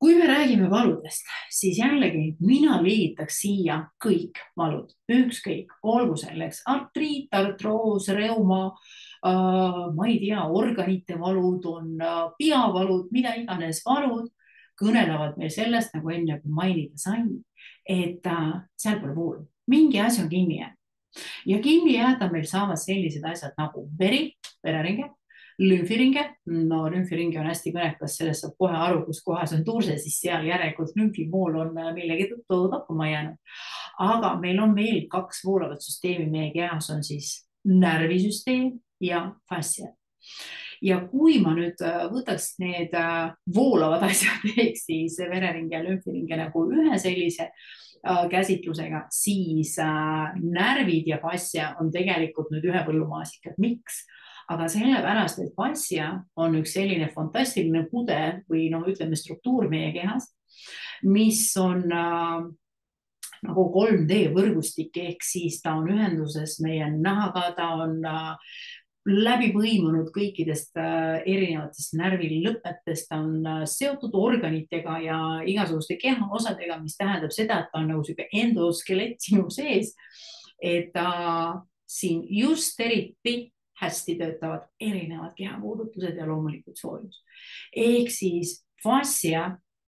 kui me räägime valudest, siis jällegi mina liigitaks siia kõik valud, ükskõik, olgu selleks artriit, artroos, reuma äh,, ma ei tea, organite valud, on äh, peavalud, mida iganes valud, kõnelevad meil sellest, nagu enne mainida sain, et äh, seal pole voolu, mingi asi on kinni jäänud. ja kinni jääda meil saavad sellised asjad nagu veri, vereringe lümfiringe, no lümfiringe on hästi kõnekas, sellest saab kohe aru, kus kohas on turse, siis seal järelikult lümfimool on äh, millegi tõttu tappama jäänud. aga meil on veel kaks voolavat süsteemi meie kehas, on siis närvisüsteem ja fassia ja kui ma nüüd äh, võtaks need äh, voolavad asjad ehk siis vereringe ja lümfiringe nagu ühe sellise käsitlusega, siis närvid ja fassia on tegelikult nüüd ühe põllumaasikad. miks? Aga sellepärast, et fassia on üks selline fantastiline pudel või noh, ütleme struktuur meie kehas, mis on äh, nagu 3D võrgustik ehk siis ta on ühenduses meie nahaga, ta on äh, läbi põimunud kõikidest äh, erinevatest närvilõpetest, ta on äh, seotud organitega ja igasuguste kehaosadega, mis tähendab seda, et ta on nagu sihuke endoskelett sinu sees. et ta äh, siin just eriti hästi töötavad erinevad kehapuudutused ja loomulikult soojus. ehk siis fassia